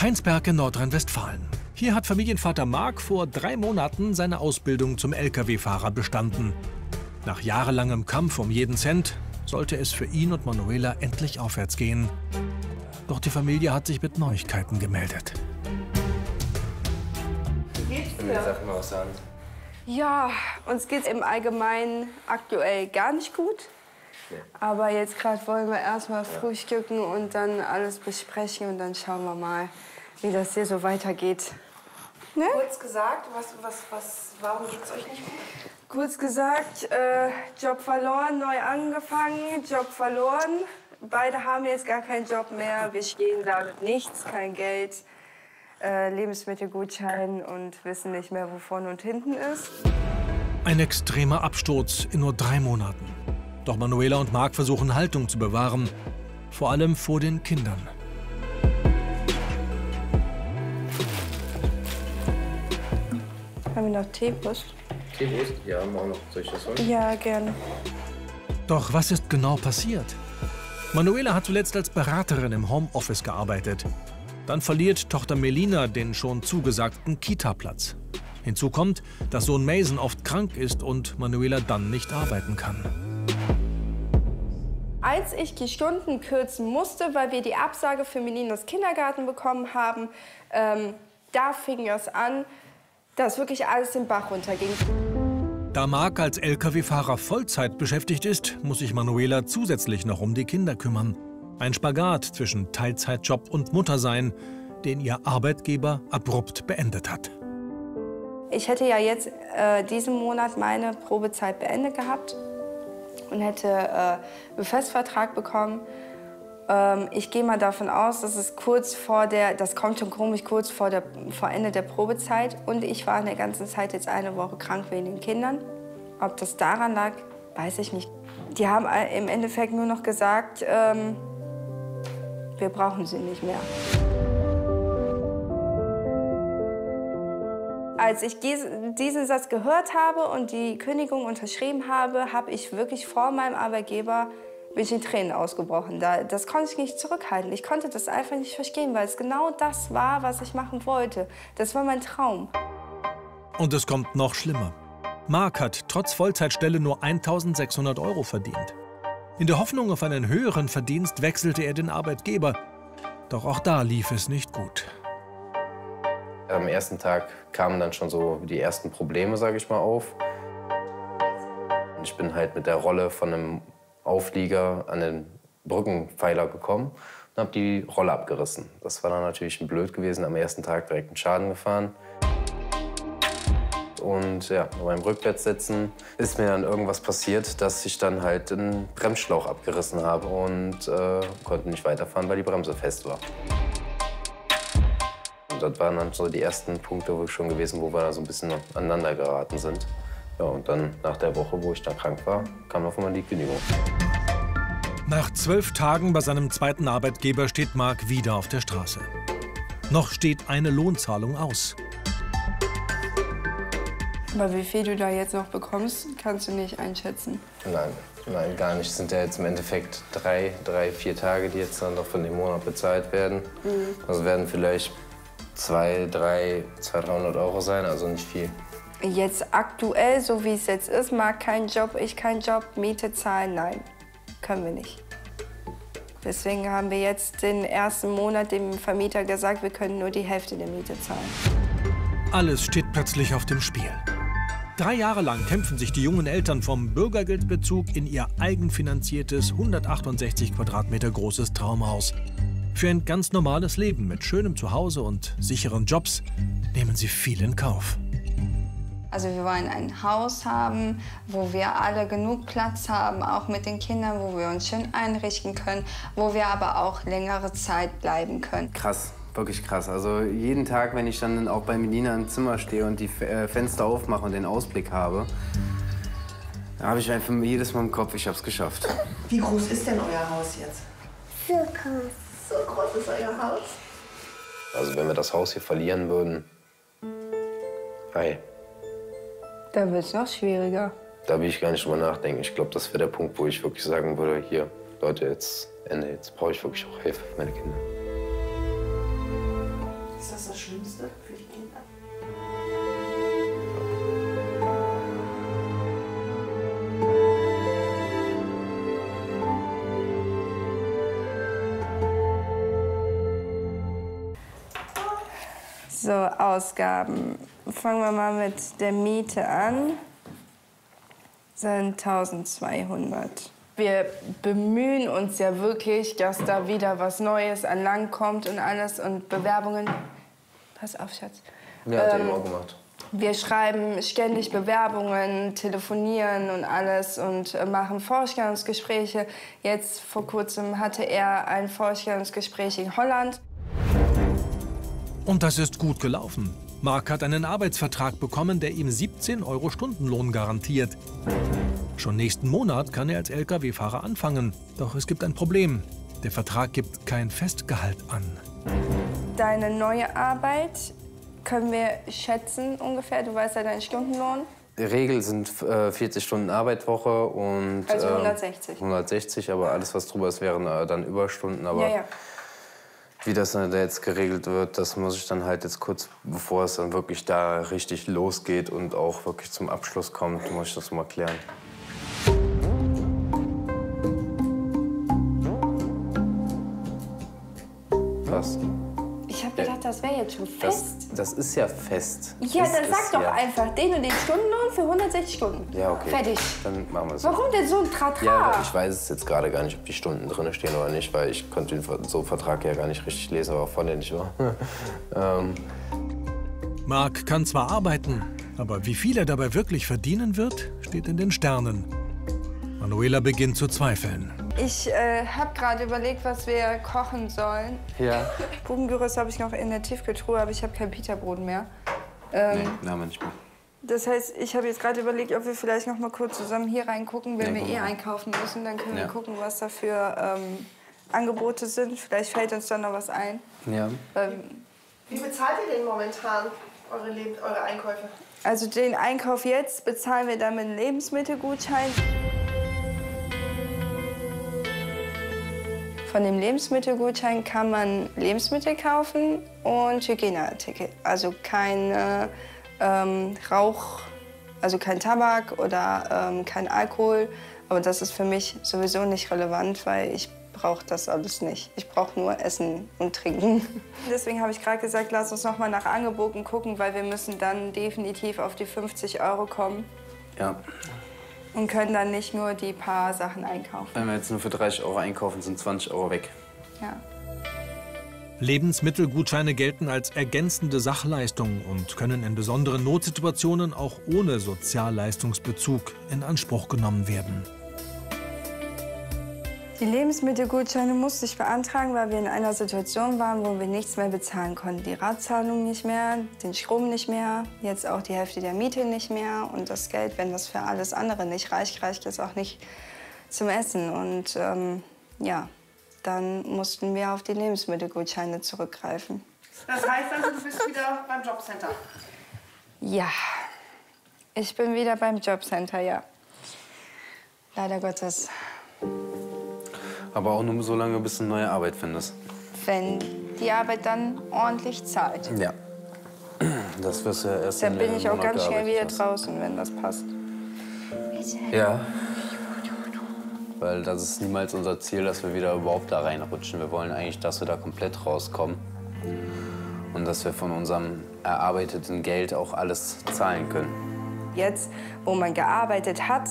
Heinsberg in Nordrhein-Westfalen. Hier hat Familienvater Mark vor drei Monaten seine Ausbildung zum Lkw-Fahrer bestanden. Nach jahrelangem Kampf um jeden Cent sollte es für ihn und Manuela endlich aufwärts gehen. Doch die Familie hat sich mit Neuigkeiten gemeldet. Wie geht's dir? Ja, uns geht's im Allgemeinen aktuell gar nicht gut. Aber jetzt gerade wollen wir erstmal frühstücken und dann alles besprechen und dann schauen wir mal, wie das hier so weitergeht. Ne? Kurz gesagt, was, was, was, warum geht's euch nicht gut? Kurz gesagt, äh, Job verloren, neu angefangen, Job verloren. Beide haben jetzt gar keinen Job mehr. Wir stehen da mit nichts, kein Geld, äh, Lebensmittelgutschein und wissen nicht mehr, wo vorne und hinten ist. Ein extremer Absturz in nur drei Monaten. Doch Manuela und Marc versuchen Haltung zu bewahren, vor allem vor den Kindern. Haben wir noch Teewurst? Teewurst? Ja, haben wir auch noch. Soll ich das holen? Ja, gerne. Doch was ist genau passiert? Manuela hat zuletzt als Beraterin im Homeoffice gearbeitet. Dann verliert Tochter Melina den schon zugesagten Kita-Platz. Hinzu kommt, dass Sohn Mason oft krank ist und Manuela dann nicht arbeiten kann. Als ich die Stunden kürzen musste, weil wir die Absage für Melinas Kindergarten bekommen haben, ähm, da fing es an, dass wirklich alles den Bach runterging. Da Marc als Lkw-Fahrer Vollzeit beschäftigt ist, muss sich Manuela zusätzlich noch um die Kinder kümmern. Ein Spagat zwischen Teilzeitjob und Muttersein, den ihr Arbeitgeber abrupt beendet hat. Ich hätte ja jetzt äh, diesen Monat meine Probezeit beendet gehabt und hätte äh, einen Festvertrag bekommen. Ähm, ich gehe mal davon aus, dass es kurz vor der, das kommt schon komisch, kurz vor, der, vor Ende der Probezeit. Und ich war in der ganzen Zeit jetzt eine Woche krank wegen den Kindern. Ob das daran lag, weiß ich nicht. Die haben im Endeffekt nur noch gesagt, ähm, wir brauchen sie nicht mehr. Als ich diesen Satz gehört habe und die Kündigung unterschrieben habe, habe ich wirklich vor meinem Arbeitgeber bin ich in Tränen ausgebrochen. das konnte ich nicht zurückhalten. Ich konnte das einfach nicht verstehen, weil es genau das war, was ich machen wollte. Das war mein Traum. Und es kommt noch schlimmer. Mark hat trotz Vollzeitstelle nur 1600 Euro verdient. In der Hoffnung auf einen höheren Verdienst wechselte er den Arbeitgeber. Doch auch da lief es nicht gut. Am ersten Tag kamen dann schon so die ersten Probleme, sage ich mal, auf. Ich bin halt mit der Rolle von einem Auflieger an den Brückenpfeiler gekommen und habe die Rolle abgerissen. Das war dann natürlich blöd gewesen. Am ersten Tag direkt einen Schaden gefahren. Und ja, beim Rückwärtssitzen ist mir dann irgendwas passiert, dass ich dann halt einen Bremsschlauch abgerissen habe und äh, konnte nicht weiterfahren, weil die Bremse fest war. Das waren dann so die ersten Punkte wo schon gewesen, wo wir da so ein bisschen aneinander geraten sind. Ja, und dann nach der Woche, wo ich dann krank war, kam auf einmal die Kündigung. Nach zwölf Tagen bei seinem zweiten Arbeitgeber steht Marc wieder auf der Straße. Noch steht eine Lohnzahlung aus. Aber wie viel du da jetzt noch bekommst, kannst du nicht einschätzen. Nein, nein, gar nicht. Es sind ja jetzt im Endeffekt drei, drei, vier Tage, die jetzt dann noch von dem Monat bezahlt werden. Mhm. Also werden vielleicht zwei, drei, 200, 300 Euro sein, also nicht viel. Jetzt aktuell, so wie es jetzt ist, mag kein Job, ich kein Job, Miete zahlen, nein, können wir nicht. Deswegen haben wir jetzt den ersten Monat dem Vermieter gesagt, wir können nur die Hälfte der Miete zahlen. Alles steht plötzlich auf dem Spiel. Drei Jahre lang kämpfen sich die jungen Eltern vom Bürgergeldbezug in ihr eigenfinanziertes 168 Quadratmeter großes Traumhaus. Für ein ganz normales Leben mit schönem Zuhause und sicheren Jobs nehmen sie viel in Kauf. Also wir wollen ein Haus haben, wo wir alle genug Platz haben, auch mit den Kindern, wo wir uns schön einrichten können, wo wir aber auch längere Zeit bleiben können. Krass, wirklich krass. Also jeden Tag, wenn ich dann auch bei Melina im Zimmer stehe und die äh, Fenster aufmache und den Ausblick habe, da habe ich einfach jedes Mal im Kopf, ich habe es geschafft. Wie groß ist denn euer Haus jetzt? So groß. So groß ist euer Haus? Also wenn wir das Haus hier verlieren würden, hi. Dann wird es noch schwieriger. Da will ich gar nicht drüber nachdenken. Ich glaube, das wäre der Punkt, wo ich wirklich sagen würde, hier, Leute, jetzt Ende, jetzt brauche ich wirklich auch Hilfe für meine Kinder. das Schlimmste für So, Ausgaben. Fangen wir mal mit der Miete an. Sind 1200. Wir bemühen uns ja wirklich, dass da wieder was Neues an Land kommt und alles und Bewerbungen. Pass auf, Schatz. Ja, hat Ähm, eben auch gemacht. Wir schreiben ständig Bewerbungen, telefonieren und alles und äh, machen Vorstellungsgespräche. Jetzt vor kurzem hatte er ein Vorstellungsgespräch in Holland. Und das ist gut gelaufen. Mark hat einen Arbeitsvertrag bekommen, der ihm 17 Euro Stundenlohn garantiert. Schon nächsten Monat kann er als Lkw-Fahrer anfangen. Doch es gibt ein Problem. Der Vertrag gibt kein Festgehalt an. Deine neue Arbeit können wir schätzen ungefähr. Du weißt ja deinen Stundenlohn. Die Regel sind äh, 40 Stunden Arbeitwoche und Also ähm, 160. 160, aber alles was drüber ist, wären äh, dann Überstunden. Aber Ja, ja. Wie das dann jetzt geregelt wird, das muss ich dann halt jetzt kurz, bevor es dann wirklich da richtig losgeht und auch wirklich zum Abschluss kommt, muss ich das mal klären. Was? Ich habe gedacht, das wäre jetzt schon Das, fest. das ist ja fest. ja, Ist dann sag doch ja. einfach den und den Stundenlohn für 160 Stunden. Ja, okay. Fertig. Dann machen wir es. Warum denn so ein Tratra? Ja, ich weiß es jetzt gerade gar nicht, ob die Stunden drin stehen oder nicht, weil ich konnte den so Vertrag ja gar nicht richtig lesen, aber von der nicht war. ähm, Mark kann zwar arbeiten, aber wie viel er dabei wirklich verdienen wird, steht in den Sternen. Manuela beginnt zu zweifeln. Ich äh, habe gerade überlegt, was wir kochen sollen. ja. Bubengerüst habe ich noch in der Tiefkühltruhe, aber ich habe kein Pita-Brot mehr. Ähm, Nee, na, manchmal. Das heißt, ich habe jetzt gerade überlegt, ob wir vielleicht noch mal kurz zusammen hier reingucken, wenn Ja, wir eh einkaufen müssen. Dann können Ja. wir gucken, was da für ähm, Angebote sind. Vielleicht fällt uns dann noch was ein. Ja. Ähm, Wie bezahlt ihr denn momentan eure, Leb eure Einkäufe? also den Einkauf jetzt bezahlen wir dann mit einem Lebensmittelgutschein. Von dem Lebensmittelgutschein kann man Lebensmittel kaufen und Hygieneartikel. Also keine ähm, Rauch, also kein Tabak oder ähm, kein Alkohol. Aber das ist für mich sowieso nicht relevant, weil ich brauche das alles nicht. Ich brauche nur Essen und Trinken. Deswegen habe ich gerade gesagt, lass uns noch mal nach Angeboten gucken, weil wir müssen dann definitiv auf die 50 Euro kommen Ja. Und können dann nicht nur die paar Sachen einkaufen. Wenn wir jetzt nur für 30 Euro einkaufen, sind 20 Euro weg. Ja. Lebensmittelgutscheine gelten als ergänzende Sachleistung und können in besonderen Notsituationen auch ohne Sozialleistungsbezug in Anspruch genommen werden. Die Lebensmittelgutscheine musste ich beantragen, weil wir in einer Situation waren, wo wir nichts mehr bezahlen konnten. Die Radzahlung nicht mehr, den Strom nicht mehr, jetzt auch die Hälfte der Miete nicht mehr. Und das Geld, wenn das für alles andere nicht reicht, reicht es auch nicht zum Essen. Und ähm, ja, dann mussten wir auf die Lebensmittelgutscheine zurückgreifen. Das heißt also, du bist wieder beim Jobcenter. Ja, ich bin wieder beim Jobcenter, ja. Leider Gottes. Aber auch nur so lange, bis du eine neue Arbeit findest. Wenn die Arbeit dann ordentlich zahlt. Ja. Das wirst du ja erst Dann in bin ich auch ganz schnell wieder hast. draußen, wenn das passt. Ja. Weil das ist niemals unser Ziel, dass wir wieder überhaupt da reinrutschen. Wir wollen eigentlich, dass wir da komplett rauskommen. Und dass wir von unserem erarbeiteten Geld auch alles zahlen können. Jetzt, wo man gearbeitet hat,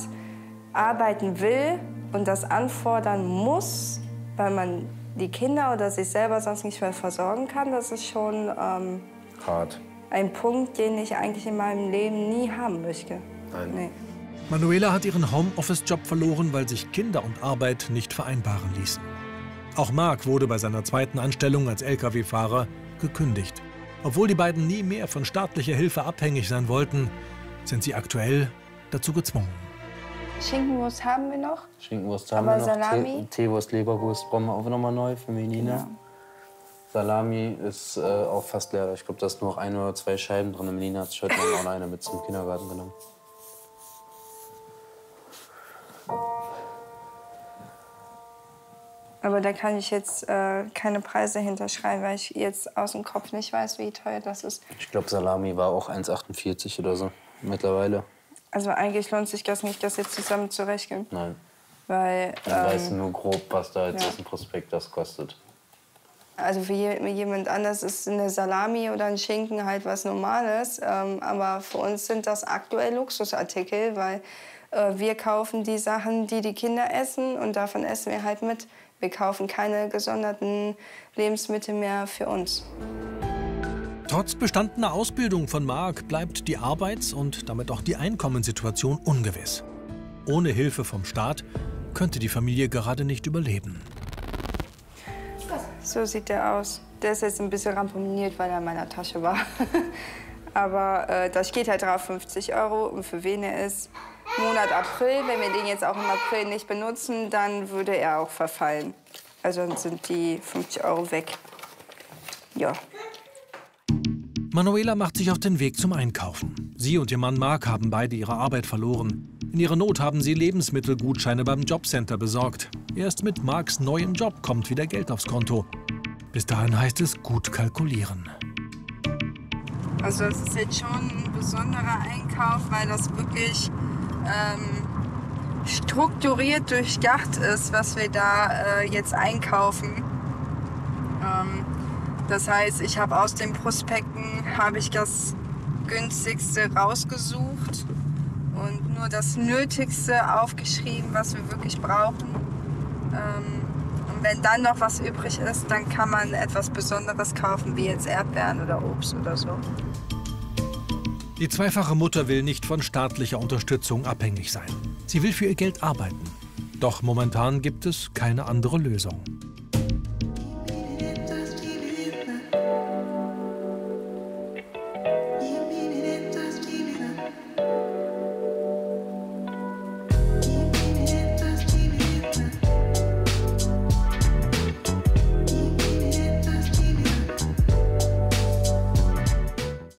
arbeiten will und das anfordern muss, weil man die Kinder oder sich selber sonst nicht mehr versorgen kann, das ist schon ähm, Hart. ein Punkt, den ich eigentlich in meinem Leben nie haben möchte. Nein. Nee. Manuela hat ihren Homeoffice-Job verloren, weil sich Kinder und Arbeit nicht vereinbaren ließen. Auch Mark wurde bei seiner zweiten Anstellung als Lkw-Fahrer gekündigt. Obwohl die beiden nie mehr von staatlicher Hilfe abhängig sein wollten, sind sie aktuell dazu gezwungen. Schinkenwurst haben wir noch. Schinkenwurst haben Aber wir noch. Salami? Tee- Teewurst, Leberwurst brauchen wir auch noch mal neu für Menina. Ja. Salami ist äh, auch fast leer. Ich glaube, da ist nur noch ein oder zwei Scheiben drin. Menina hat heute Morgen auch noch eine mit zum Kindergarten genommen. Aber da kann ich jetzt äh, keine Preise hinterschreiben, weil ich jetzt aus dem Kopf nicht weiß, wie teuer das ist. Ich glaube, Salami war auch 1,48 oder so mittlerweile. Also eigentlich lohnt sich das nicht, das jetzt zusammen zu rechnen. Nein. Weil, Dann ähm, weißt du nur grob, was da jetzt ja. aus dem Prospekt das kostet. Also für je- jemand anders ist eine Salami oder ein Schinken halt was Normales. Ähm, aber für uns sind das aktuell Luxusartikel, weil äh, wir kaufen die Sachen, die die Kinder essen und davon essen wir halt mit. Wir kaufen keine gesonderten Lebensmittel mehr für uns. Trotz bestandener Ausbildung von Marc bleibt die Arbeits- und damit auch die Einkommenssituation ungewiss. Ohne Hilfe vom Staat könnte die Familie gerade nicht überleben. So sieht der aus. Der ist jetzt ein bisschen ramponiert, weil er in meiner Tasche war. Aber äh, da steht halt drauf 50 Euro und für wen er ist. Monat April, wenn wir den jetzt auch im April nicht benutzen, dann würde er auch verfallen. Also dann sind die 50 Euro weg. Ja. Manuela macht sich auf den Weg zum Einkaufen. Sie und ihr Mann Marc haben beide ihre Arbeit verloren. In ihrer Not haben sie Lebensmittelgutscheine beim Jobcenter besorgt. Erst mit Marcs neuem Job kommt wieder Geld aufs Konto. Bis dahin heißt es gut kalkulieren. Also es ist jetzt schon ein besonderer Einkauf, weil das wirklich ähm, strukturiert durchdacht ist, was wir da äh, jetzt einkaufen. Das heißt, ich habe aus den Prospekten habe ich das günstigste rausgesucht und nur das Nötigste aufgeschrieben, was wir wirklich brauchen. Ähm, und wenn dann noch was übrig ist, dann kann man etwas Besonderes kaufen, wie jetzt Erdbeeren oder Obst oder so. Die zweifache Mutter will nicht von staatlicher Unterstützung abhängig sein. Sie will für ihr Geld arbeiten. Doch momentan gibt es keine andere Lösung.